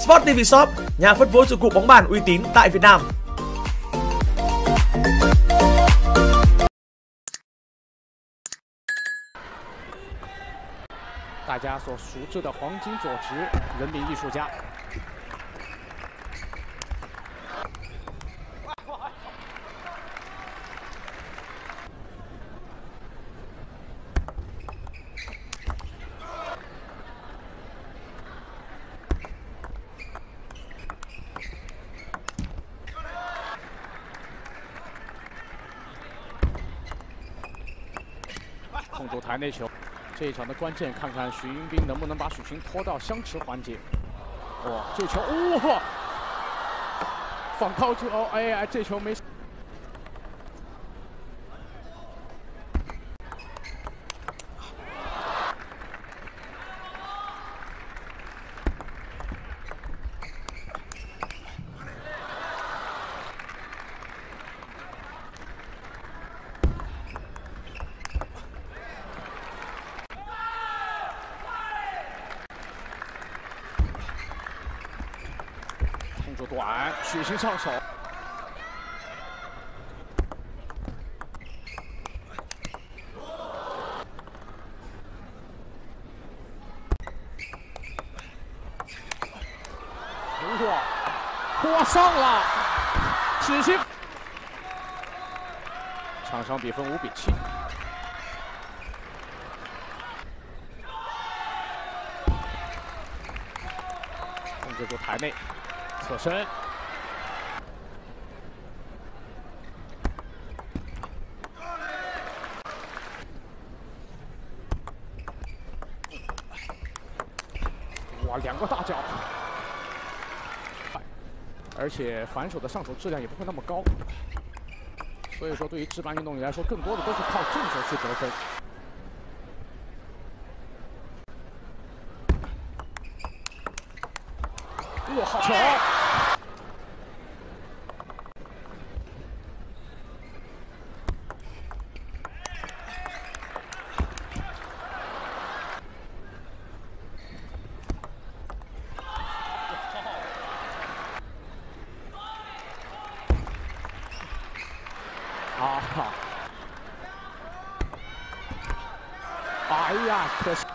Sport TV Shop, nhà phân phối dụng cụ bóng bàn uy tín tại Việt Nam. 大家所熟知的黄金左直，人民艺术家。 主台内球。这一场的关键，看看徐云斌能不能把许昕拖到相持环节。哇，这球哇，反靠球，哎呀，这球没。短，许昕上手。哇，哇上了，许昕。场上比分五比七。控制住台内。侧身，哇，两个大脚，而且反手的上手质量也不会那么高，所以说对于直板运动员来说，更多的都是靠正手去得分。哇，好球！啊哈！哎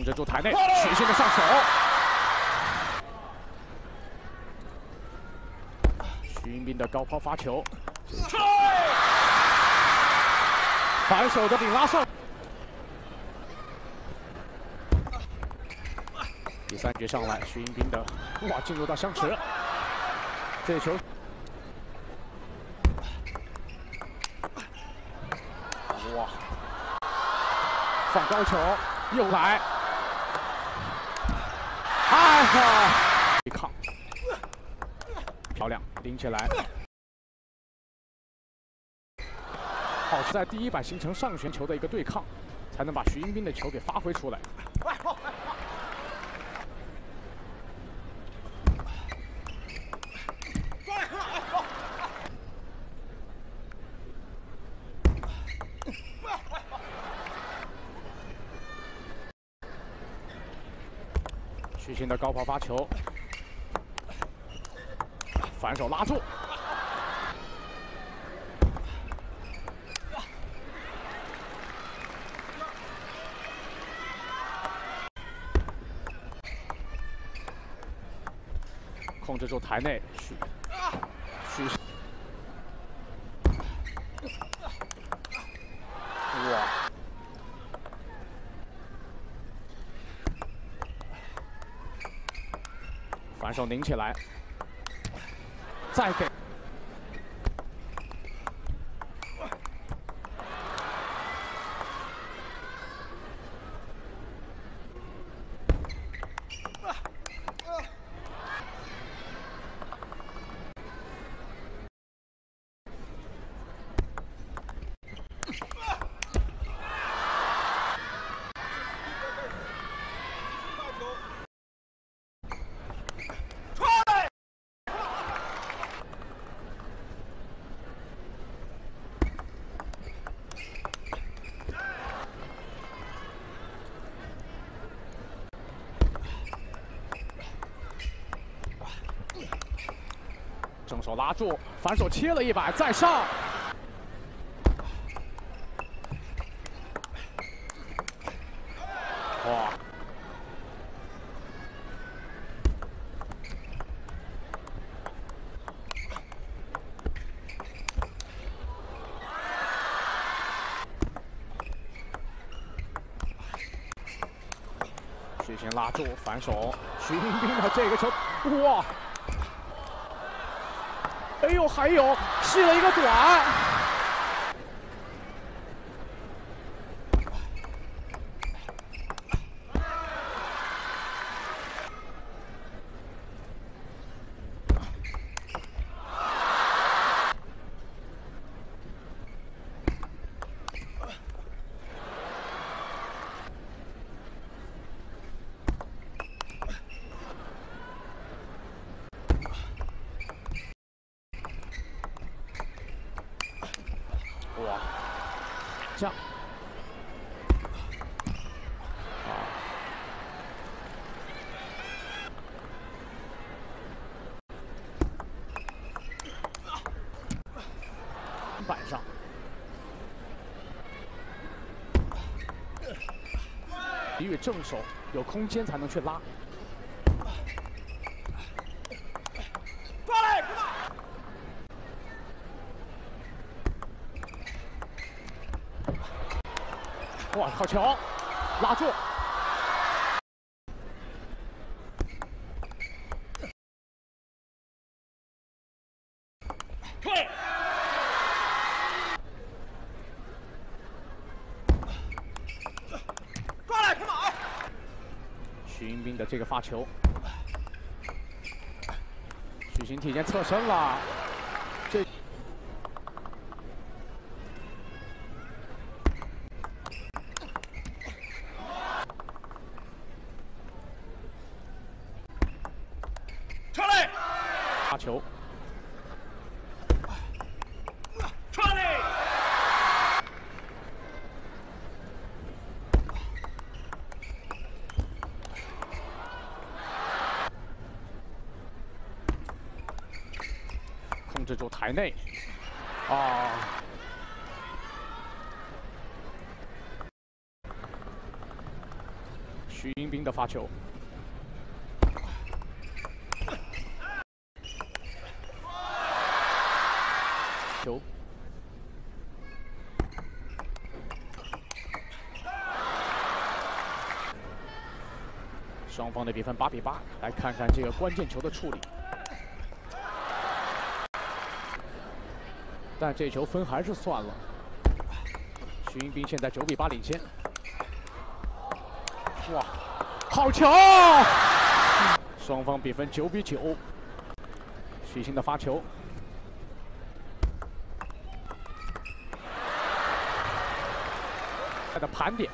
控制住台内，许昕的上手。徐云斌的高抛发球，反手的顶拉上。第三局上来，徐云斌的哇，进入到相持，这球。哇！放高球，又来，哈哈！对抗，漂亮，顶起来。好，在第一板形成上旋球的一个对抗，才能把徐英斌的球给发挥出来。的高抛发球，反手拉住，控制住台内，徐徐哇！反手拧起来，再给。正手拉住，反手切了一百，再上。哇！徐昕拉住，反手，徐冰冰的这个球，哇！哎呦，还有试了一个短，哇，这样，啊，板上，李宇正手有空间才能去拉。哇，好球，拉住！退！抓来，快马！徐云斌的这个发球，许昕提前侧身了，这。发球，传嘞！控这座台内，啊！徐迎宾的发球。球。双方的比分八比八，来看看这个关键球的处理。但这球分还是算了。徐迎宾现在九比八领先。哇，好球！双方比分九比九。徐星的发球。他的盘点。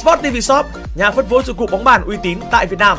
Sport TV Shop, nhà phân phối dụng cụ bóng bàn uy tín tại Việt Nam.